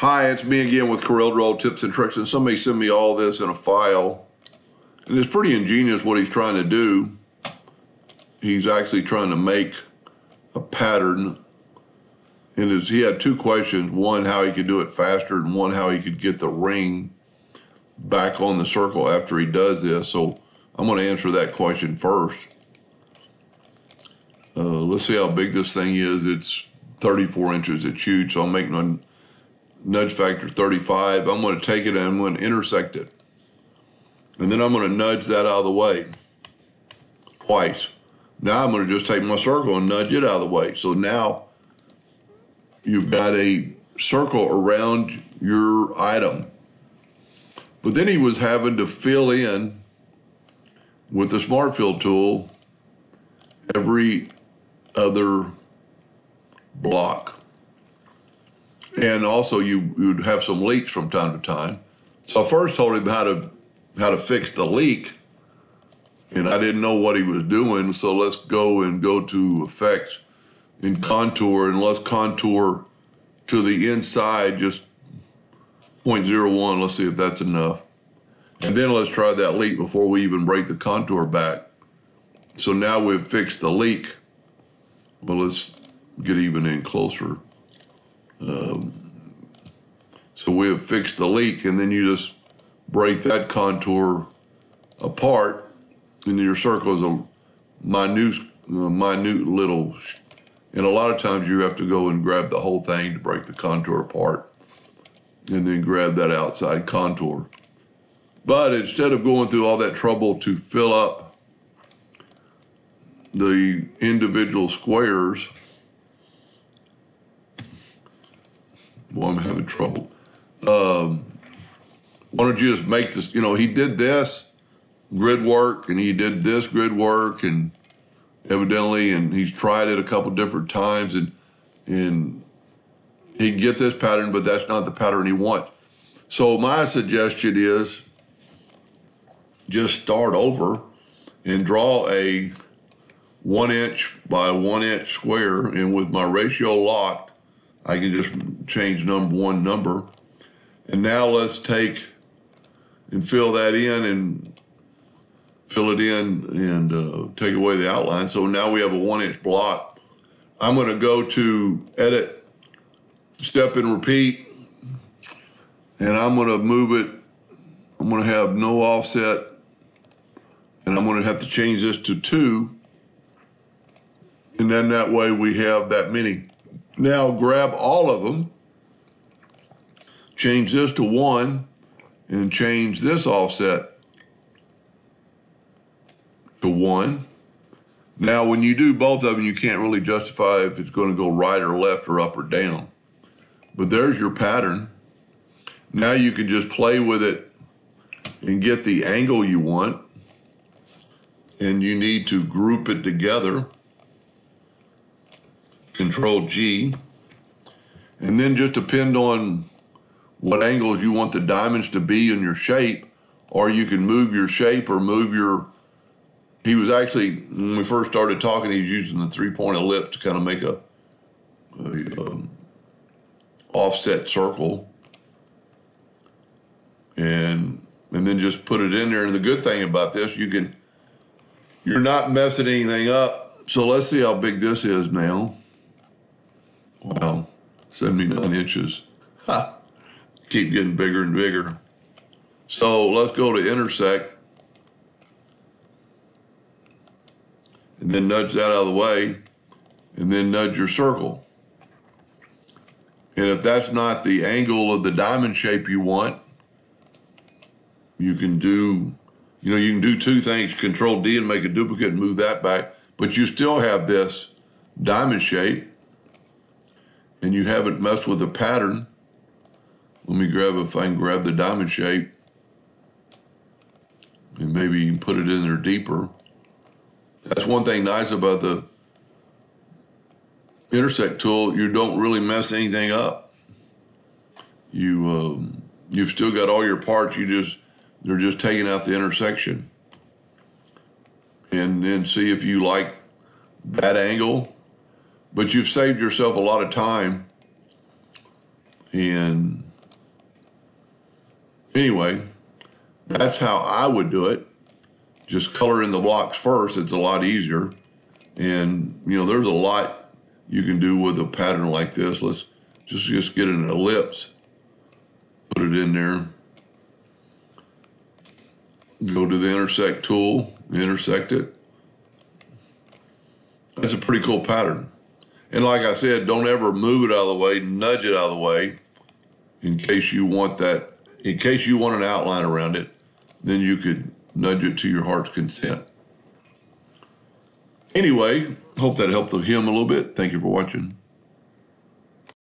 Hi, it's me again with CorelDRAW tips and tricks, and somebody sent me all this in a file. And it's pretty ingenious what he's trying to do. He's actually trying to make a pattern. And his, he had two questions, one, how he could do it faster, and one, how he could get the ring back on the circle after he does this. So I'm gonna answer that question first. Uh, let's see how big this thing is. It's 34 inches. It's huge. So I'm making a nudge factor 35. I'm going to take it and I'm going to intersect it. And then I'm going to nudge that out of the way twice. Now I'm going to just take my circle and nudge it out of the way. So now you've got a circle around your item. But then he was having to fill in with the Smart Fill tool every other block. And also you would have some leaks from time to time. So I first told him how to how to fix the leak. And I didn't know what he was doing, so let's go and go to effects and contour and let's contour to the inside just 0.01. Let's see if that's enough. And then let's try that leak before we even break the contour back. So now we've fixed the leak. Well, let's get even in closer. Um, so we have fixed the leak and then you just break that contour apart and your circle is a minute, minute little, and a lot of times you have to go and grab the whole thing to break the contour apart and then grab that outside contour. But instead of going through all that trouble to fill up the individual squares, well, I'm having trouble. Um, why don't you just make this, you know, he did this grid work and he did this grid work and evidently, and he's tried it a couple different times and, and he can get this pattern, but that's not the pattern he wants. So my suggestion is just start over and draw a one inch by one inch square. And with my ratio locked, I can just change number one number. And now let's take and fill that in and fill it in and uh, take away the outline. So now we have a one inch block. I'm gonna go to edit, step and repeat, and I'm gonna move it. I'm gonna have no offset, and I'm gonna have to change this to two. And then that way we have that many. Now grab all of them, change this to one, and change this offset to one. Now, when you do both of them, you can't really justify if it's going to go right or left or up or down. But there's your pattern. Now you can just play with it and get the angle you want. And you need to group it together. Control G. And then just depend on what angles you want the diamonds to be in your shape, or you can move your shape or move your he was actually when we first started talking, he was using the three-point ellipse to kind of make a, a um, offset circle, and and then just put it in there. And the good thing about this, you can you're not messing anything up. So let's see how big this is now. Wow, 79 inches. Ha! Keep getting bigger and bigger. So let's go to intersect. and then nudge that out of the way, and then nudge your circle. And if that's not the angle of the diamond shape you want, you can do, you know, you can do two things, control D and make a duplicate and move that back, but you still have this diamond shape and you haven't messed with the pattern. Let me grab, if I can grab the diamond shape and maybe you can put it in there deeper. That's one thing nice about the intersect tool. You don't really mess anything up. You um, you've still got all your parts. You just they're just taking out the intersection, and then see if you like that angle. But you've saved yourself a lot of time, and anyway, that's how I would do it. Just color in the blocks first. It's a lot easier. And, you know, there's a lot you can do with a pattern like this. Let's just, just get an ellipse, put it in there. Go to the intersect tool, intersect it. That's a pretty cool pattern. And like I said, don't ever move it out of the way, nudge it out of the way in case you want that, in case you want an outline around it, then you could nudge it to your heart's content. Anyway, hope that helped him a little bit. Thank you for watching.